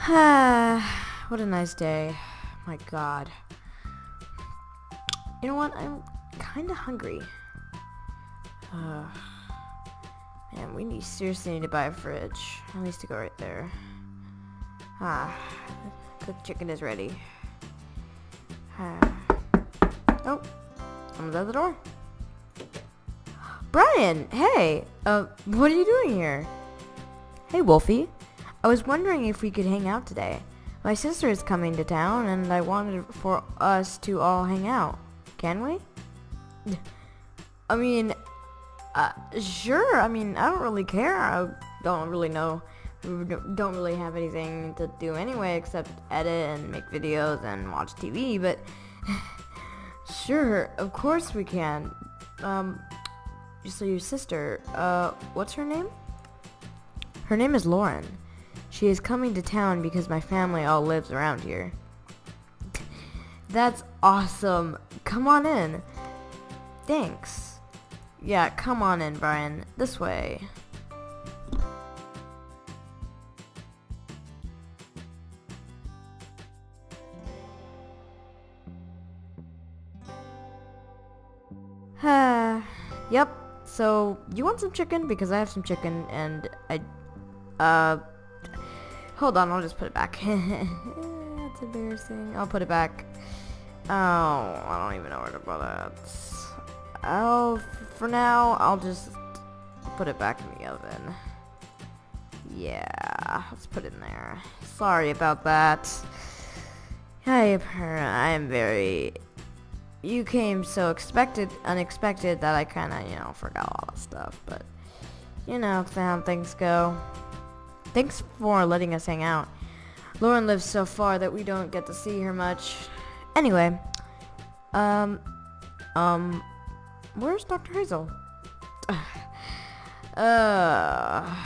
what a nice day. My god. You know what? I'm kind of hungry. Man, we need seriously need to buy a fridge. At least to go right there. Ah, cooked chicken is ready. Ah. Oh, someone's at the door. Brian, hey, uh, what are you doing here? Hey, Wolfie. I was wondering if we could hang out today. My sister is coming to town, and I wanted for us to all hang out. Can we? I mean, uh, sure. I mean, I don't really care. I don't really know. We don't really have anything to do anyway except edit and make videos and watch TV, but sure, of course we can. Um, so your sister, uh, what's her name? Her name is Lauren. She is coming to town because my family all lives around here. That's awesome. Come on in. Thanks. Yeah, come on in, Brian. This way. yep. So, you want some chicken? Because I have some chicken and I... Uh... Hold on, I'll just put it back. That's embarrassing. I'll put it back. Oh, I don't even know where to put it. Oh, for now, I'll just put it back in the oven. Yeah, let's put it in there. Sorry about that. I, I am very... You came so expected, unexpected that I kind of, you know, forgot all that stuff. But, you know, how things go. Thanks for letting us hang out. Lauren lives so far that we don't get to see her much. Anyway, um, um, where's Dr. Hazel? uh,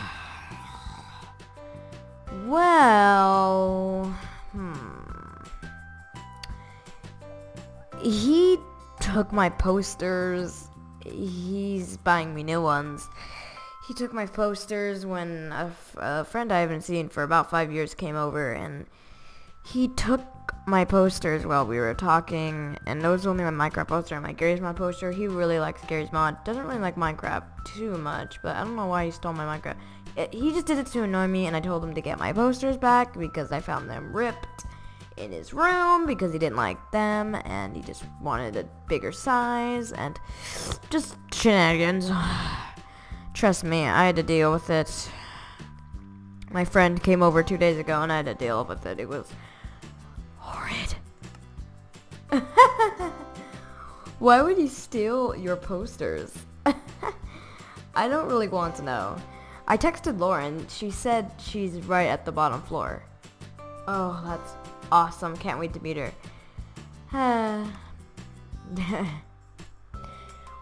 well, hmm. He took my posters. He's buying me new ones. He took my posters when a, friend I haven't seen for about five years came over, and he took my posters while we were talking, and those only my Minecraft poster and my Garry's Mod poster. He really likes Garry's Mod. Doesn't really like Minecraft too much, but I don't know why he stole my Minecraft. It, he just did it to annoy me, and I told him to get my posters back because I found them ripped in his room because he didn't like them, and he just wanted a bigger size, and just shenanigans. Trust me, I had to deal with it. My friend came over two days ago and I had to deal with it. It was horrid. Why would he steal your posters? I don't really want to know. I texted Lauren. She said she's right at the bottom floor. Oh, that's awesome. Can't wait to meet her.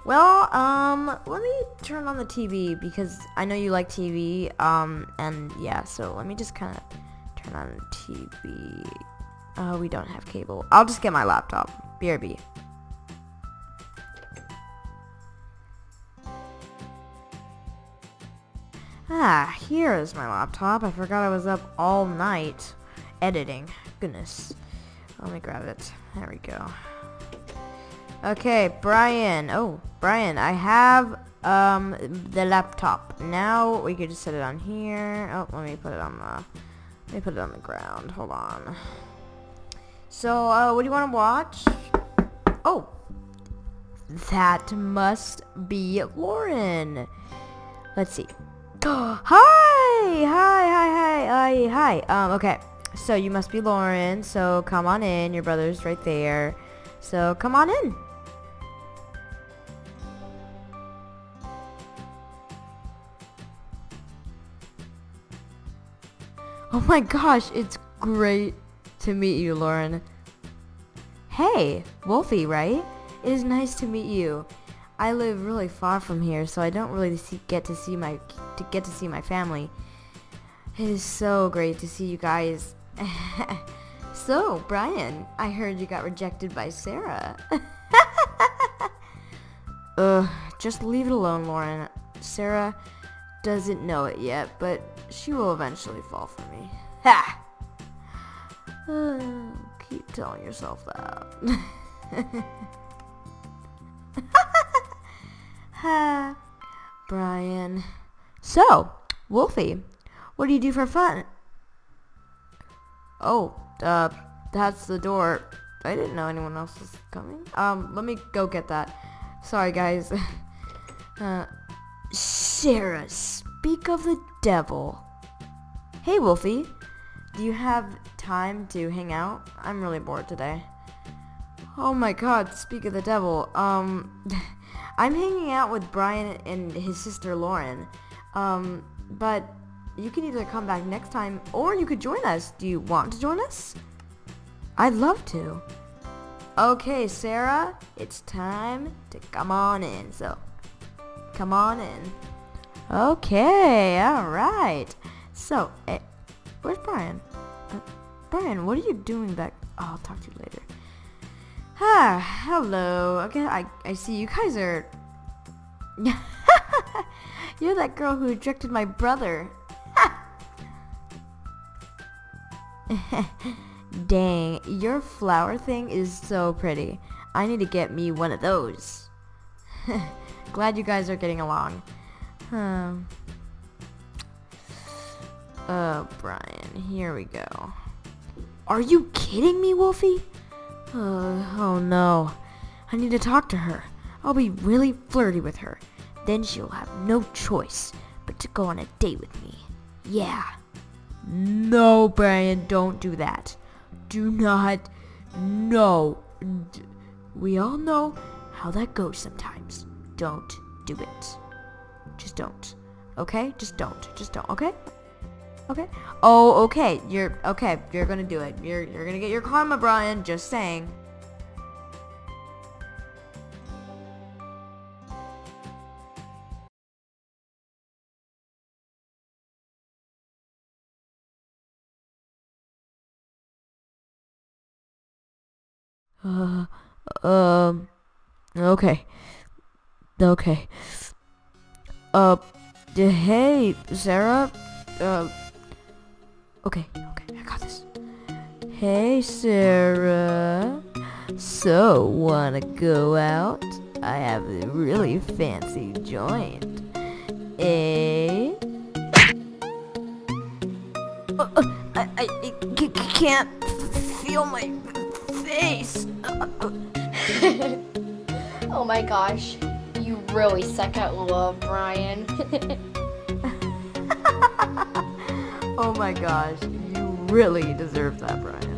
Well, um, let me turn on the TV because I know you like TV, um, and yeah, so let me just kind of turn on the TV. Oh, we don't have cable. I'll just get my laptop. BRB. Ah, here is my laptop. I forgot I was up all night editing. Goodness. Let me grab it. There we go. Okay, Brian. Oh, Brian, I have um the laptop. Now we could just set it on here. Oh, let me put it on the let me put it on the ground. Hold on. So, uh, what do you want to watch? Oh, that must be Lauren. Let's see. hi, hi, hi, hi, hi, hi. Um, okay. So you must be Lauren. So come on in. Your brother's right there. So come on in. Oh my gosh, it's great to meet you, Lauren. Hey, Wolfie, right? It is nice to meet you. I live really far from here, so I don't really see, get to see my to get to see my family. It is so great to see you guys. so, Brian, I heard you got rejected by Sarah. Ugh, just leave it alone, Lauren. Sarah doesn't know it yet, but she will eventually fall for me. Ha! Uh, keep telling yourself that. ha, Brian. So, Wolfie, what do you do for fun? Oh, uh, that's the door. I didn't know anyone else was coming. Um, let me go get that. Sorry, guys. uh, Sarah, speak of the devil. Hey, Wolfie. Do you have time to hang out? I'm really bored today. Oh my god, speak of the devil. Um, I'm hanging out with Brian and his sister Lauren. Um, but you can either come back next time or you could join us. Do you want to join us? I'd love to. Okay, Sarah, it's time to come on in. So, come on in. Okay, alright. So, eh, where's Brian? Uh, Brian, what are you doing back? Oh, I'll talk to you later. Ah, hello. Okay, I, I see you guys are... You're that girl who rejected my brother. Dang, your flower thing is so pretty. I need to get me one of those. Glad you guys are getting along. Um. Oh, Brian, here we go. Are you kidding me, Wolfie? Uh, oh no. I need to talk to her. I'll be really flirty with her. Then she'll have no choice but to go on a date with me. Yeah. No, Brian, don't do that. Do not. No. We all know how that goes sometimes. Don't do it. Just don't. Okay? Just don't. Just don't. Okay? Okay? Oh, okay. You're okay. You're gonna do it. You're you're gonna get your karma, Brian. Just saying. Uh, um, okay. Okay. Uh, hey, Sarah. Uh, okay, okay, I got this. Hey, Sarah. So, wanna go out? I have a really fancy joint. Eh? Uh, uh, I, I, I can't feel my face. oh my gosh, you really suck at love, Brian. oh my gosh, you really deserve that, Brian.